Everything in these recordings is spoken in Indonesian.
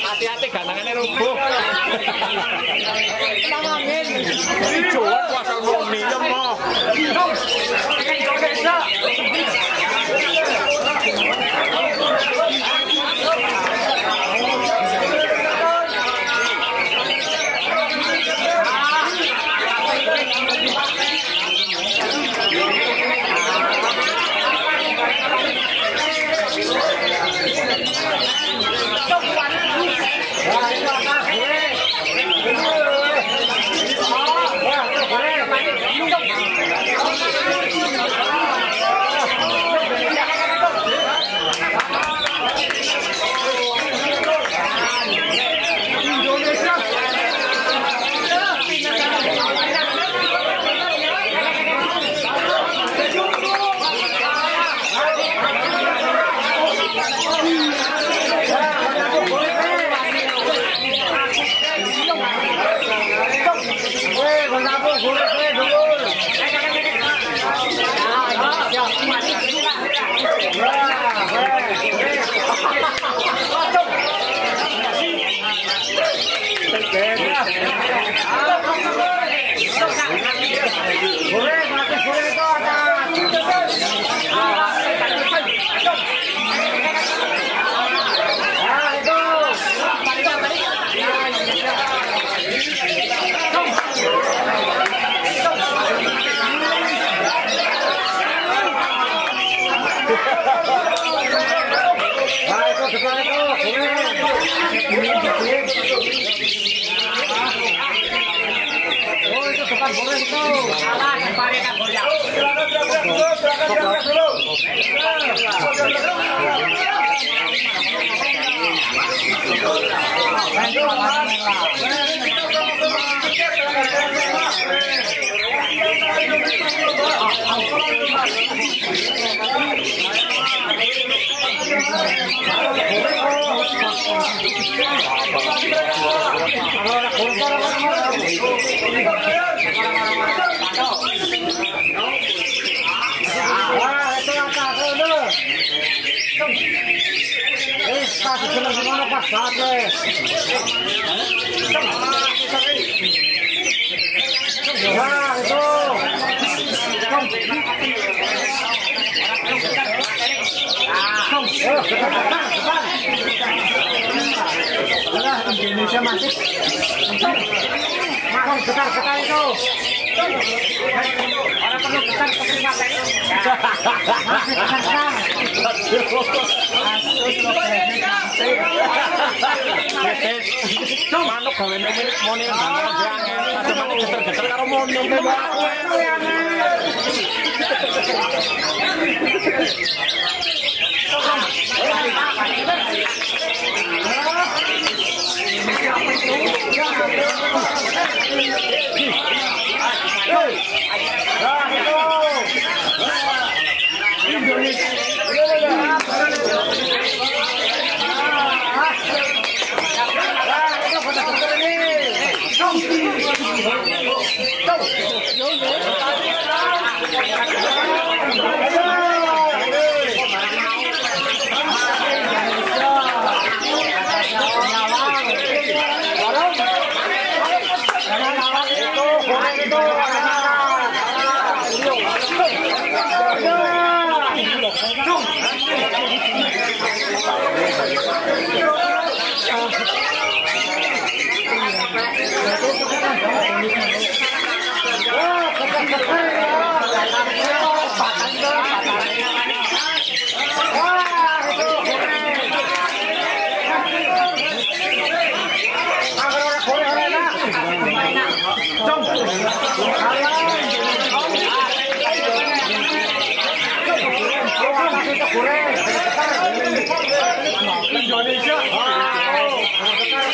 Hati-hati gantangannya. Jawa kuasa murni lemah. buruh itu alat dan parena Ei, saco, você na semana passada, é. Já, resolveu. Indonesia masih mau getar-getar itu. Perlu Thank you. Ei! Oh,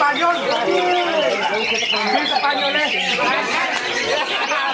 español. español, español.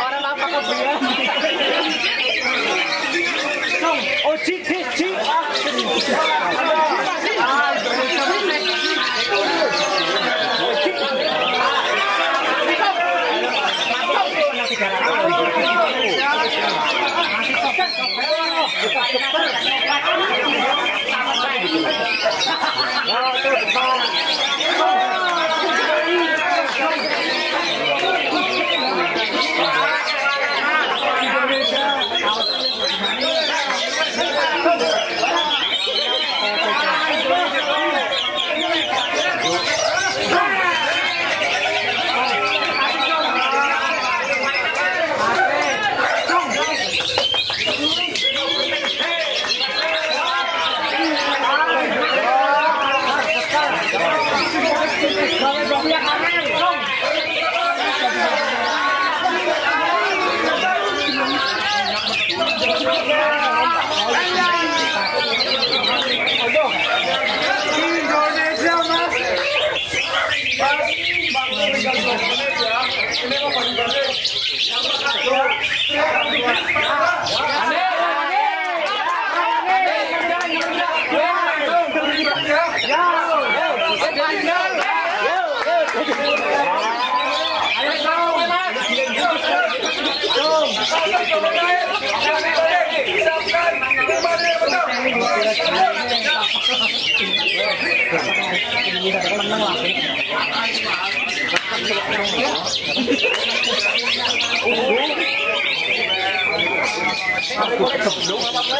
Orang apa kau bilang? Oh, cik, cik, cik. Let's go! Aku kebelum apa-apa.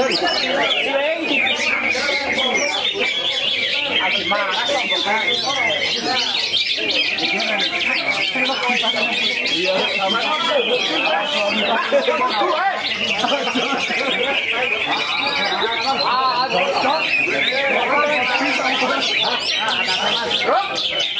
Terima kasih.